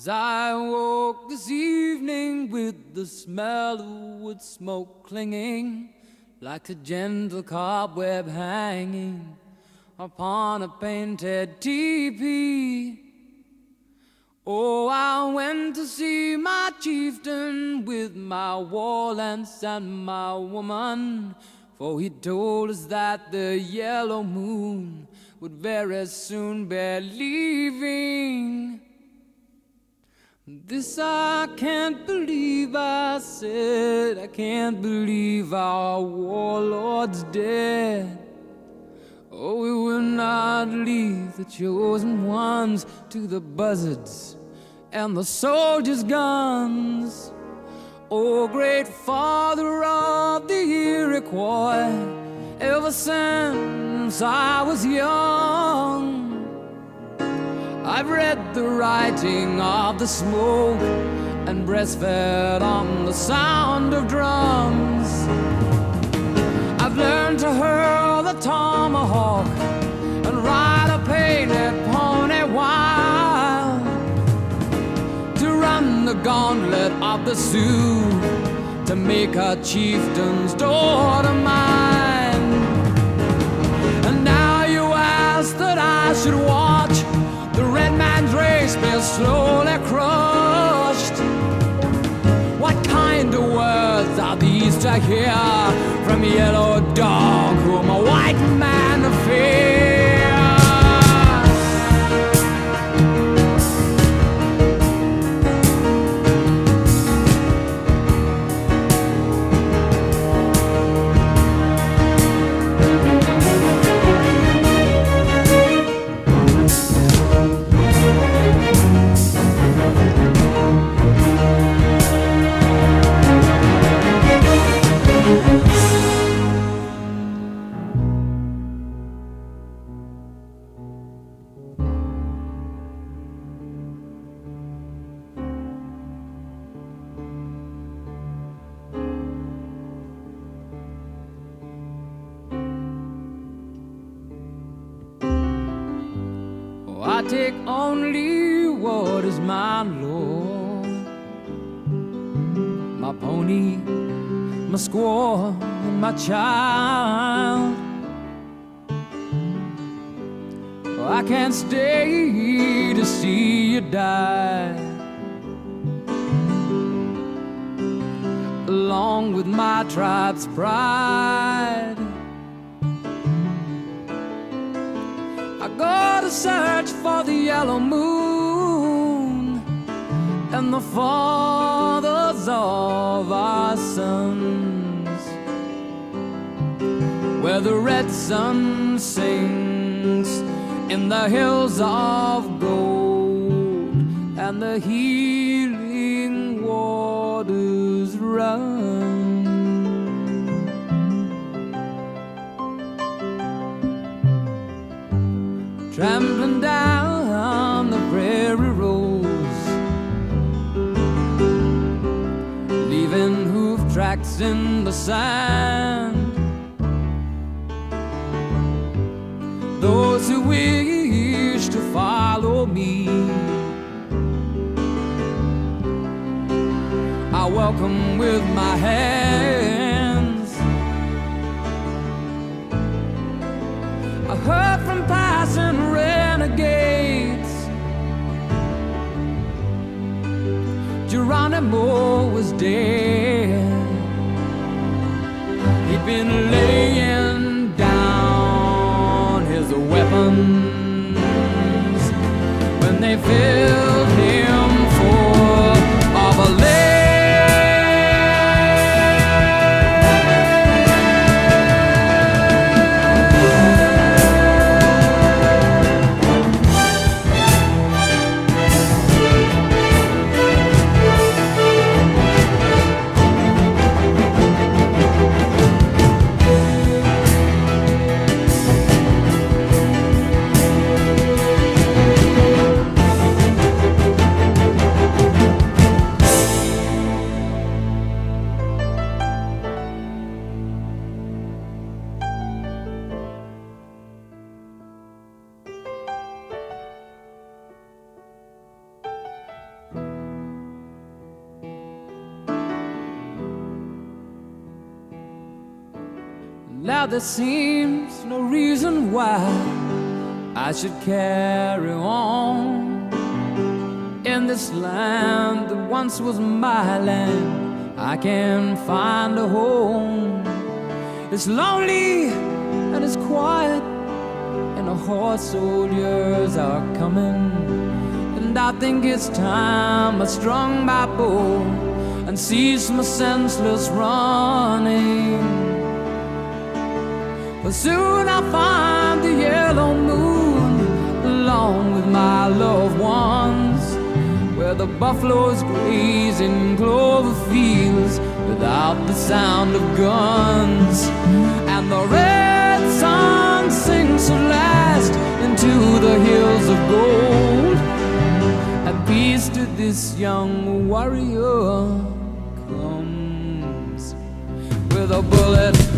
As I woke this evening with the smell of wood smoke clinging like a gentle cobweb hanging upon a painted teepee. Oh, I went to see my chieftain with my war lance and my woman, for he told us that the yellow moon would very soon be leaving. This I can't believe, I said, I can't believe our warlord's dead. Oh, we will not leave the chosen ones to the buzzards and the soldiers' guns. Oh, great father of the Iroquois, ever since I was young. I've read the writing of the smoke and breastfed on the sound of drums. I've learned to hurl the tomahawk and ride a painted pony wild. To run the gauntlet of the Sioux, to make a chieftain's daughter mine. And now you ask that I should watch man's race be slowly crushed. What kind of words are these to hear from yellow I take only what is mine, Lord. My pony, my squaw, and my child. I can't stay to see you die. Along with my tribe's pride. I go search for the yellow moon and the fathers of our sons, where the red sun sings in the hills of gold and the healing down the prairie roads, leaving hoof tracks in the sand. Those who wish to follow me, I welcome with my hands. I heard from passing renegades. Geronimo was dead. He'd been laying down his weapons when they filled Now there seems no reason why I should carry on in this land that once was my land. I can find a home. It's lonely and it's quiet, and the horse soldiers are coming. And I think it's time I strung my bow and cease my senseless running. Soon I'll find the yellow moon along with my loved ones Where the buffaloes graze in clover fields without the sound of guns. And the red sun sinks at last into the hills of gold. At peace to this young warrior comes. With a bullet